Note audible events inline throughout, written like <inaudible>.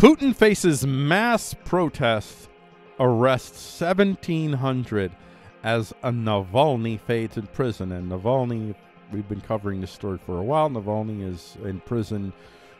Putin faces mass protests, arrests 1,700 as a Navalny fades in prison. And Navalny, we've been covering this story for a while. Navalny is in prison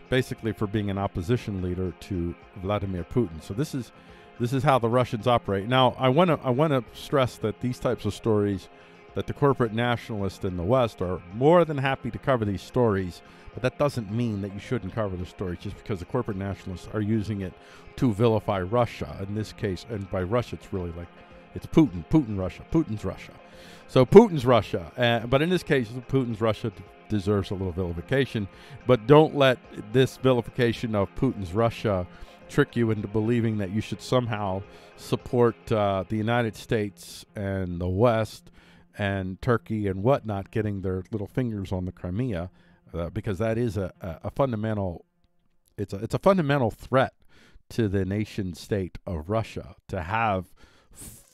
basically for being an opposition leader to Vladimir Putin. So this is this is how the Russians operate. Now, I want to I want to stress that these types of stories that the corporate nationalists in the West are more than happy to cover these stories, but that doesn't mean that you shouldn't cover the stories just because the corporate nationalists are using it to vilify Russia. In this case, and by Russia, it's really like it's Putin, Putin Russia, Putin's Russia. So Putin's Russia, uh, but in this case, Putin's Russia deserves a little vilification. But don't let this vilification of Putin's Russia trick you into believing that you should somehow support uh, the United States and the West and Turkey and whatnot getting their little fingers on the Crimea, uh, because that is a, a, a fundamental. It's a it's a fundamental threat to the nation state of Russia to have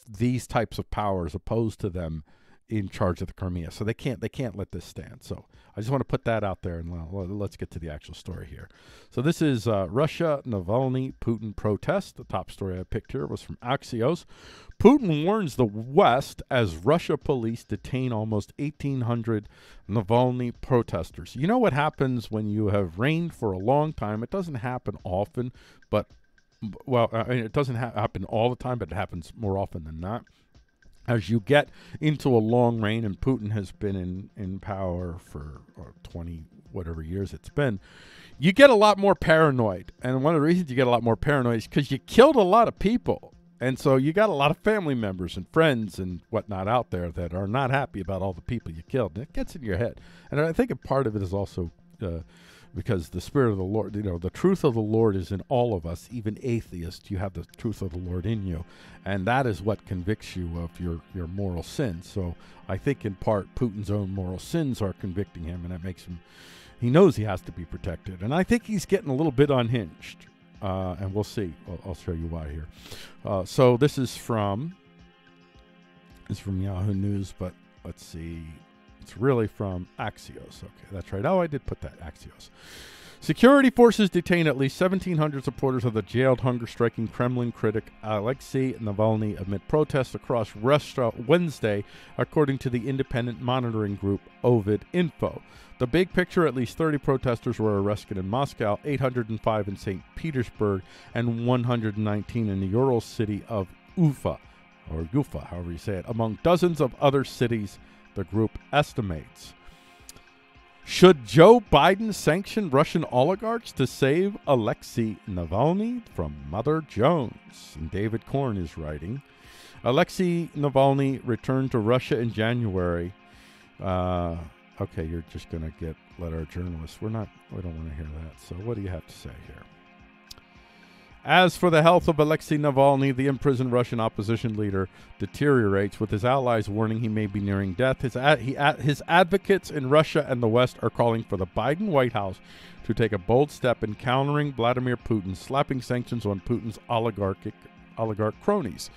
these types of powers opposed to them in charge of the Crimea. So they can't they can't let this stand. So I just want to put that out there, and let's get to the actual story here. So this is uh, Russia Navalny Putin protest. The top story I picked here was from Axios. Putin warns the West as Russia police detain almost 1,800 Navalny protesters. You know what happens when you have reigned for a long time? It doesn't happen often, but well, I mean, it doesn't ha- happen all the time, but it happens more often than not as you get into a long reign, and Putin has been in, in power for 20 whatever years it's been, you get a lot more paranoid. And one of the reasons you get a lot more paranoid is because you killed a lot of people. And so you got a lot of family members and friends and whatnot out there that are not happy about all the people you killed. And it gets in your head. And I think a part of it is also uh, because the spirit of the Lord, you know, the truth of the Lord is in all of us, even atheists. You have the truth of the Lord in you, and that is what convicts you of your your moral sins. So I think in part Putin's own moral sins are convicting him, and that makes him. He knows he has to be protected, and I think he's getting a little bit unhinged. Uh, and we'll see. I'll, I'll, show you why here. Uh, so this is from this is from Yahoo News, but let's see. It's really from Axios. Okay, that's right. Oh, I did put that Axios. Security forces detain at least 1,700 supporters of the jailed hunger striking Kremlin critic Alexei Navalny amid protests across Russia Wednesday, according to the independent monitoring group Ovid Info. The big picture at least 30 protesters were arrested in Moscow, 805 in St. Petersburg, and 119 in the Ural city of Ufa, or Ufa, however you say it, among dozens of other cities the group estimates. Should Joe Biden sanction Russian oligarchs to save Alexei Navalny? From Mother Jones. And David Corn is writing. Alexei Navalny returned to Russia in January. Uh, okay, you're just going to get let our journalists. We're not. We don't want to hear that. So what do you have to say here? As for the health of Alexei Navalny, the imprisoned Russian opposition leader deteriorates, with his allies warning he may be nearing death. His, ad- ad- his advocates in Russia and the West are calling for the Biden White House to take a bold step in countering Vladimir Putin, slapping sanctions on Putin's oligarchic oligarch cronies.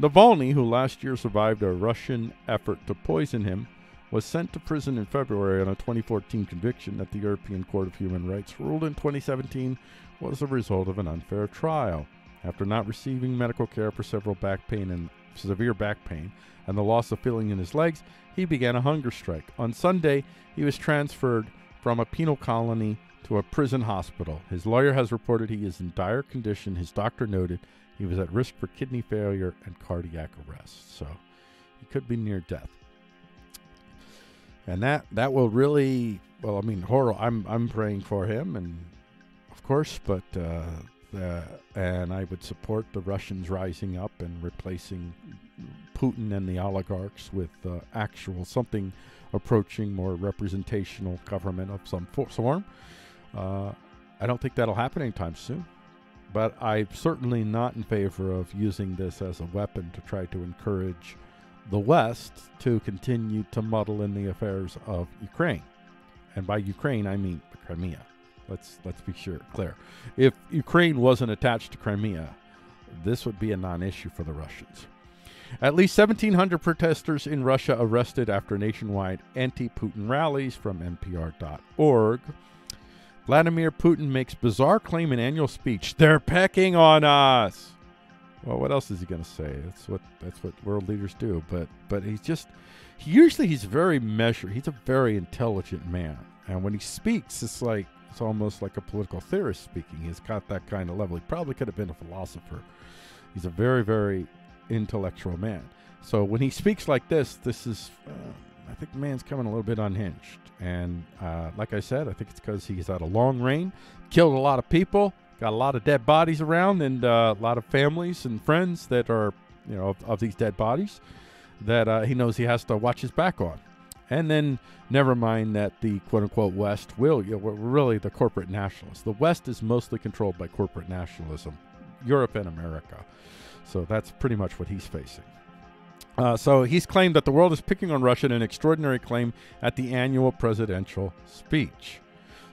Navalny, who last year survived a Russian effort to poison him, was sent to prison in February on a 2014 conviction that the European Court of Human Rights ruled in 2017 was the result of an unfair trial. After not receiving medical care for several back pain and severe back pain and the loss of feeling in his legs, he began a hunger strike. On Sunday, he was transferred from a penal colony to a prison hospital. His lawyer has reported he is in dire condition. His doctor noted he was at risk for kidney failure and cardiac arrest. So he could be near death. And that that will really well, I mean, horror. I'm I'm praying for him and of course, but uh, the, and I would support the Russians rising up and replacing Putin and the oligarchs with uh, actual something approaching more representational government of some form. Uh, I don't think that'll happen anytime soon, but I'm certainly not in favor of using this as a weapon to try to encourage the West to continue to muddle in the affairs of Ukraine. And by Ukraine, I mean the Crimea. Let's let's be sure clear. If Ukraine wasn't attached to Crimea, this would be a non-issue for the Russians. At least 1,700 protesters in Russia arrested after nationwide anti-Putin rallies from NPR.org. Vladimir Putin makes bizarre claim in annual speech. They're pecking on us. Well, what else is he going to say? That's what that's what world leaders do. But but he's just he usually he's very measured. He's a very intelligent man, and when he speaks, it's like it's almost like a political theorist speaking. He's got that kind of level. He probably could have been a philosopher. He's a very very intellectual man. So when he speaks like this, this is. Uh, I think the man's coming a little bit unhinged. And uh, like I said, I think it's because he's had a long reign, killed a lot of people, got a lot of dead bodies around, and uh, a lot of families and friends that are, you know, of, of these dead bodies that uh, he knows he has to watch his back on. And then, never mind that the quote unquote West will, you know, really the corporate nationalists. The West is mostly controlled by corporate nationalism, Europe and America. So that's pretty much what he's facing. Uh, so he's claimed that the world is picking on Russia in an extraordinary claim at the annual presidential speech.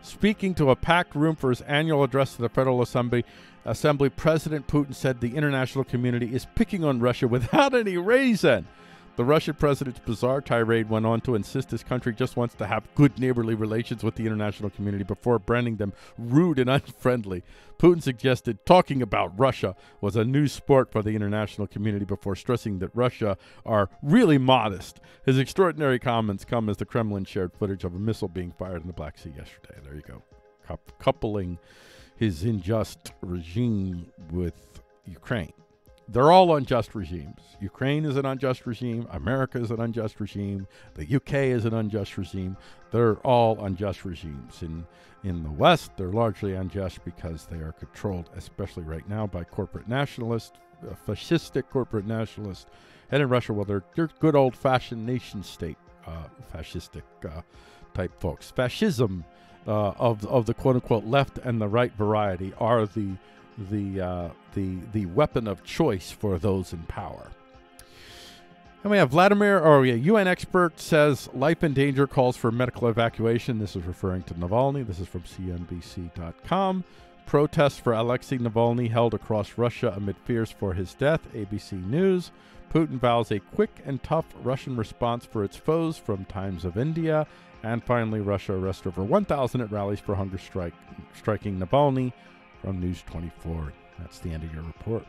Speaking to a packed room for his annual address to the Federal Assembly, Assembly President Putin said the international community is picking on Russia without any reason. The Russian president's bizarre tirade went on to insist his country just wants to have good neighborly relations with the international community before branding them rude and <laughs> unfriendly. Putin suggested talking about Russia was a new sport for the international community before stressing that Russia are really modest. His extraordinary comments come as the Kremlin shared footage of a missile being fired in the Black Sea yesterday. There you go. coupling his unjust regime with Ukraine they're all unjust regimes. Ukraine is an unjust regime. America is an unjust regime. The UK is an unjust regime. They're all unjust regimes. In in the West, they're largely unjust because they are controlled, especially right now, by corporate nationalists, fascistic corporate nationalists. And in Russia, well, they're, they're good old fashioned nation state uh, fascistic uh, type folks. Fascism uh, of, of the quote unquote left and the right variety are the the uh, the the weapon of choice for those in power. And we have Vladimir, or yeah, UN expert says life in danger calls for medical evacuation. This is referring to Navalny. This is from CNBC.com. Protests for Alexei Navalny held across Russia amid fears for his death. ABC News. Putin vows a quick and tough Russian response for its foes from Times of India. And finally, Russia arrests over 1,000 at rallies for hunger strike, striking Navalny from News 24. That's the end of your report.